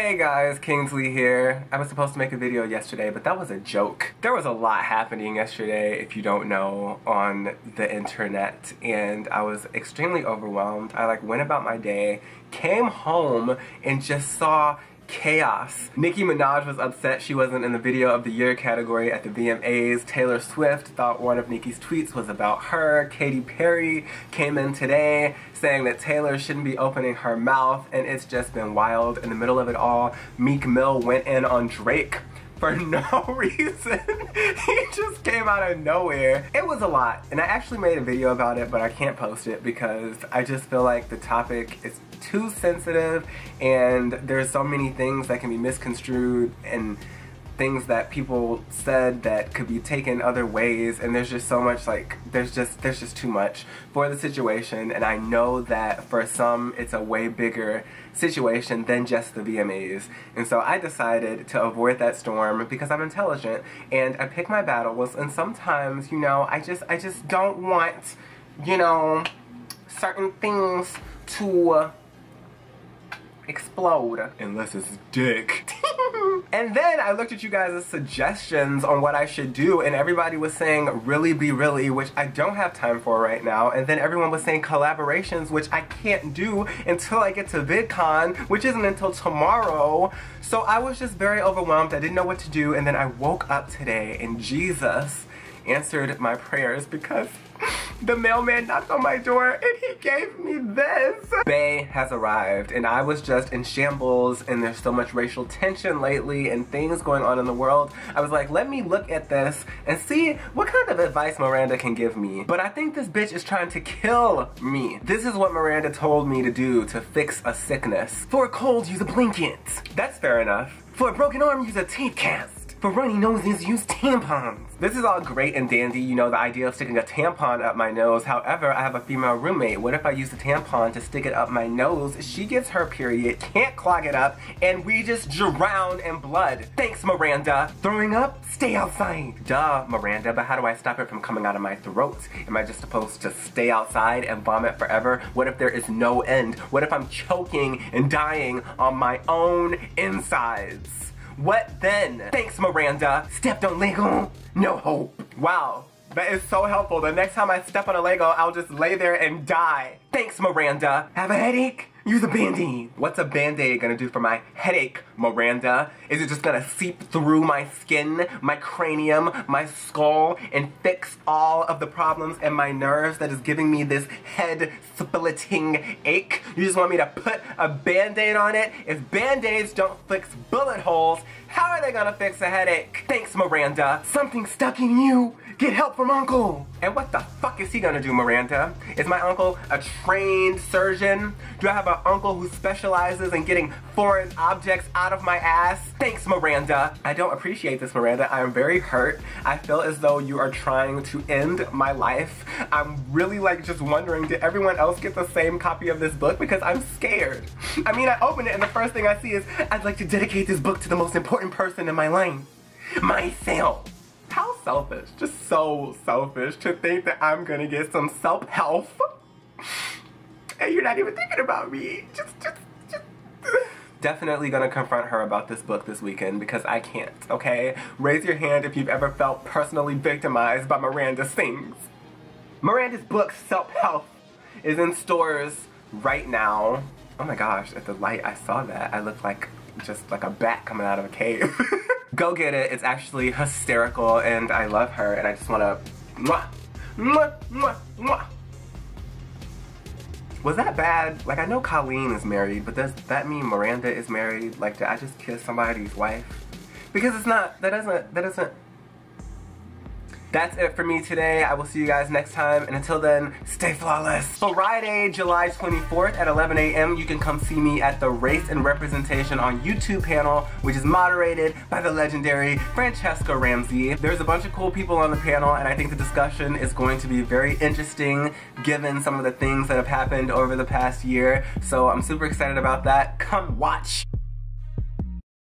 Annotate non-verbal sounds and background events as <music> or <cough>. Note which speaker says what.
Speaker 1: Hey guys, Kingsley here. I was supposed to make a video yesterday, but that was a joke. There was a lot happening yesterday, if you don't know, on the internet, and I was extremely overwhelmed. I like went about my day, came home, and just saw chaos. Nicki Minaj was upset she wasn't in the video of the year category at the VMAs. Taylor Swift thought one of Nicki's tweets was about her. Katy Perry came in today saying that Taylor shouldn't be opening her mouth and it's just been wild. In the middle of it all, Meek Mill went in on Drake for <laughs> no reason. he just came out of nowhere. It was a lot, and I actually made a video about it, but I can't post it because I just feel like the topic is too sensitive and there's so many things that can be misconstrued and things that people said that could be taken other ways and there's just so much like there's just there's just too much for the situation and I know that for some it's a way bigger situation than just the VMAs and so I decided to avoid that storm because I'm intelligent and I pick my battles and sometimes you know I just I just don't want you know certain things to explode unless it's dick <laughs> And then I looked at you guys' suggestions on what I should do, and everybody was saying really be really, which I don't have time for right now. And then everyone was saying collaborations, which I can't do until I get to VidCon, which isn't until tomorrow. So I was just very overwhelmed. I didn't know what to do, and then I woke up today, and Jesus answered my prayers because the mailman knocked on my door and he gave me this. Bay has arrived and I was just in shambles and there's so much racial tension lately and things going on in the world. I was like, let me look at this and see what kind of advice Miranda can give me. But I think this bitch is trying to kill me. This is what Miranda told me to do to fix a sickness. For a cold, use a blanket. That's fair enough. For a broken arm, use a tape cast. For runny noses, use tampons. This is all great and dandy, you know, the idea of sticking a tampon up my nose. However, I have a female roommate. What if I use the tampon to stick it up my nose? She gets her period, can't clog it up, and we just drown in blood. Thanks, Miranda. Throwing up? Stay outside. Duh, Miranda, but how do I stop it from coming out of my throat? Am I just supposed to stay outside and vomit forever? What if there is no end? What if I'm choking and dying on my own insides? What then? Thanks, Miranda. Stepped on Lego? No hope. Wow. That is so helpful. The next time I step on a Lego, I'll just lay there and die. Thanks, Miranda. Have a headache? Use a band-aid. What's a band-aid gonna do for my headache, Miranda? Is it just gonna seep through my skin, my cranium, my skull, and fix all of the problems in my nerves that is giving me this head-splitting ache? You just want me to put a band-aid on it? If band-aids don't fix bullet holes, how are they gonna fix a headache? Thanks, Miranda. Something stuck in you. Get help from Uncle! And what the fuck is he gonna do, Miranda? Is my uncle a trained surgeon? Do I have an uncle who specializes in getting foreign objects out of my ass? Thanks, Miranda. I don't appreciate this, Miranda. I am very hurt. I feel as though you are trying to end my life. I'm really like just wondering, did everyone else get the same copy of this book? Because I'm scared. I mean, I open it and the first thing I see is, I'd like to dedicate this book to the most important person in my life. Myself selfish. Just so selfish to think that I'm gonna get some self-help. And you're not even thinking about me. Just, just, just. Definitely gonna confront her about this book this weekend because I can't, okay? Raise your hand if you've ever felt personally victimized by Miranda Sings. Miranda's book, Self-Help, is in stores right now. Oh my gosh, at the light I saw that. I looked like just like a bat coming out of a cave. <laughs> Go get it. It's actually hysterical and I love her and I just want to mwah, mwah, mwah, mwah. Was that bad? Like I know Colleen is married, but does that mean Miranda is married? Like did I just kiss somebody's wife? Because it's not, that doesn't, that doesn't, that's it for me today. I will see you guys next time. And until then, stay flawless. So Friday, July 24th at 11 a.m., you can come see me at the Race and Representation on YouTube panel, which is moderated by the legendary Franchesca Ramsey. There's a bunch of cool people on the panel, and I think the discussion is going to be very interesting given some of the things that have happened over the past year. So I'm super excited about that. Come watch.